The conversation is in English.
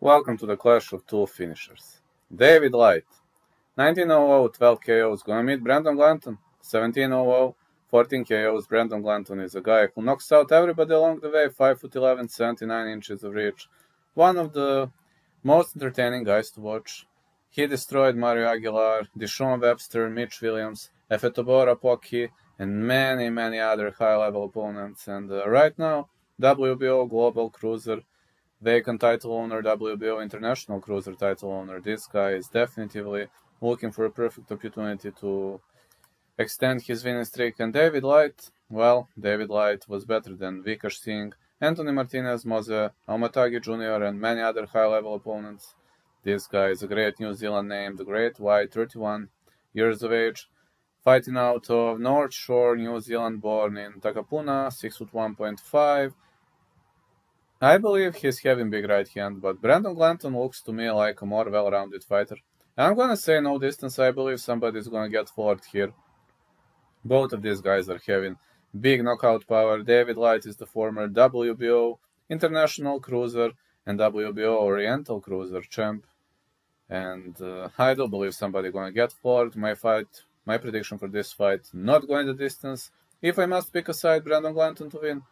Welcome to the clash of two finishers. David Light, 1900, 12 KOs, gonna meet Brandon Glanton. 1700, 14 KOs. Brandon Glanton is a guy who knocks out everybody along the way, 5 foot 11, 79 inches of reach. One of the most entertaining guys to watch. He destroyed Mario Aguilar, Deshaun Webster, Mitch Williams, Efetobor Apochi, and many, many other high level opponents. And uh, right now, WBO Global Cruiser vacant title owner, WBO International Cruiser title owner. This guy is definitely looking for a perfect opportunity to extend his winning streak. And David Light, well, David Light was better than Vikash Singh, Anthony Martinez, Mose Auimatagi Jr., and many other high level opponents. This guy is a great New Zealand name, the Great White, 31 years of age, fighting out of North Shore, New Zealand, born in Takapuna, 6 foot 1.5 I believe he's having big right hand, but Brandon Glanton looks to me like a more well-rounded fighter. I'm gonna say no distance, I believe somebody's gonna get floored here. Both of these guys are having big knockout power. David Light is the former WBO International Cruiser and WBO Oriental Cruiser champ. And uh, I don't believe somebody gonna get floored. My fight, my prediction for this fight, not going the distance. If I must pick a side, Brandon Glanton to win.